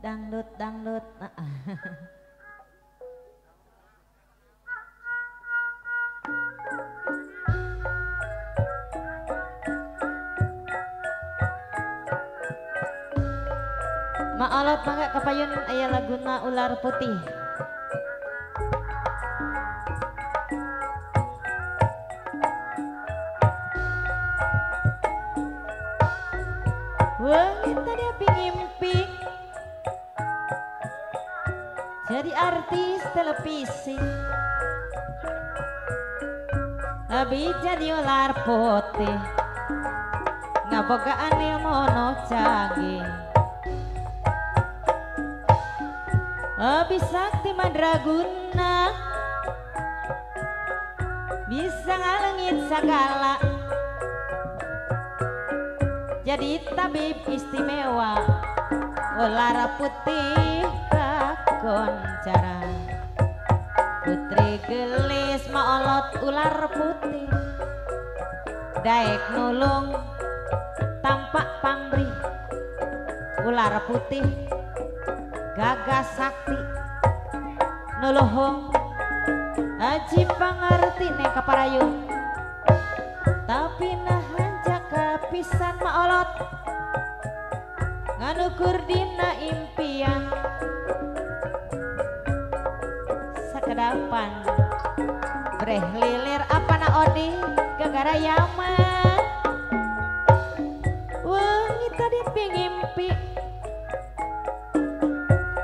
dangdut dangdut. Maalot mangga kapayun aya laguna ular putih. Wengit tadi api ngimpi Jadi artis televisi Abi jadi ular putih. Ngabogaan ilmu no canggih? Abi sakti madraguna Bisa ngalengit segala. Jadi tabib istimewa. Ular putih kakoncara putri gelis maolot ular putih. Daek nulung tampak pamri ular putih gagah sakti. Nuluhung aji pangerti nek kaparayu. Tapi nah pisan maolot. Nganukur dina impian sekedapan breh lilir apa na odi gegara yaman wangi tadi pingimpi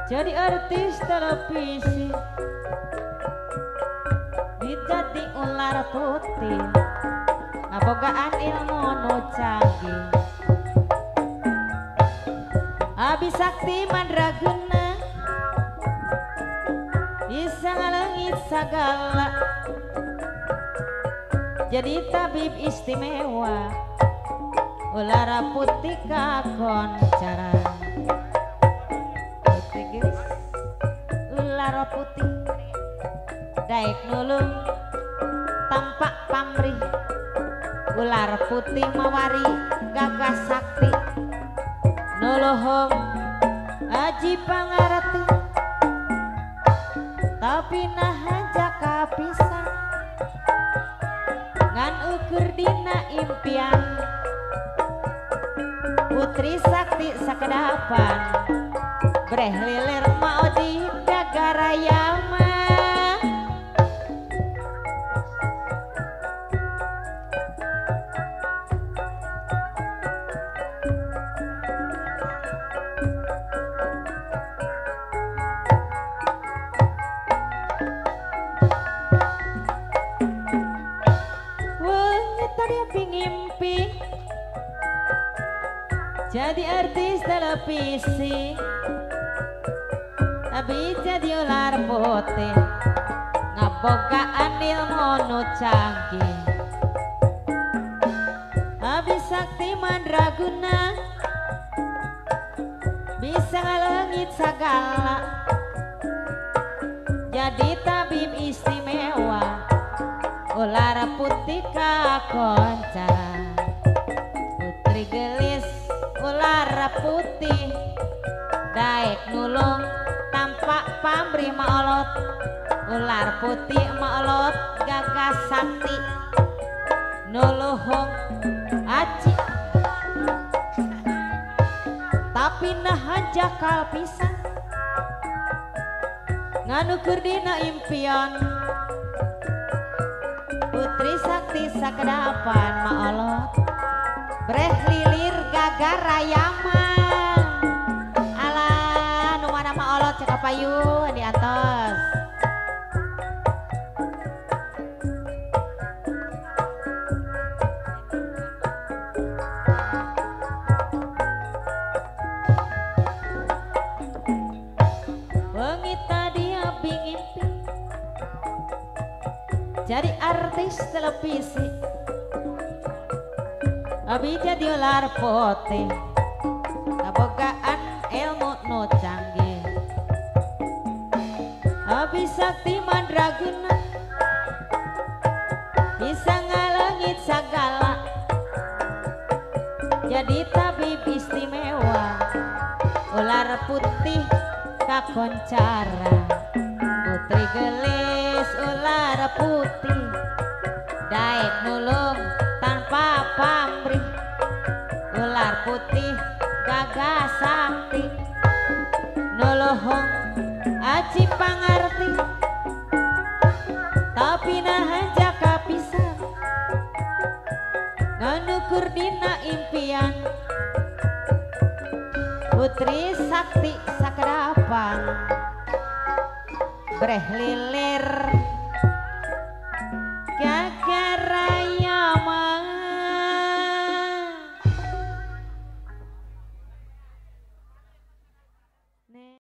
jadi artis televisi. Dijadi ular putih. Ngabogaan ilmu nu canggih. Abi sakti mandraguna segala. Jadi tabib istimewa ular putih kakoncara putih guys. Ular putih. Daik nulung tampak pamrih. Ular putih mawari gagah sakti. Nolohong aji pangarati. Tapi nah jaka pisang. Ngan ukur dina impian. Putri sakti sakedapan breh lilir mau di dagara jadi artis televisi. Tapi jadi ular putih. Ngabogaan ilmu nu canggih. Abi sakti mandraguna. Bisa ngalengit segala. Jadi tabib istimewa. Ular putih kakoncara baik nulung tampak pamrih maolot ular putih maolot gagas sakti. Nuluhung aci. Tapi nah jakal pisan. Nganukur dina impian putri sakti sakedapan maolot. Breh lilir gagar rayama. Jadi artis televisi. Abi jadi ular putih. Kabogaan ilmu nu canggih. Abi sakti mandraguna. Bisa ngalengit segala. Jadi tabib istimewa. Ular putih kakoncara. Putri gelis ular putih. Daek nulung tanpa pamrih. Ular putih gagah sakti. Nolohong aci pangarti tapi nahan jaka pisan. Nganukur dina impian. Putri sakti sakrapan breh lilir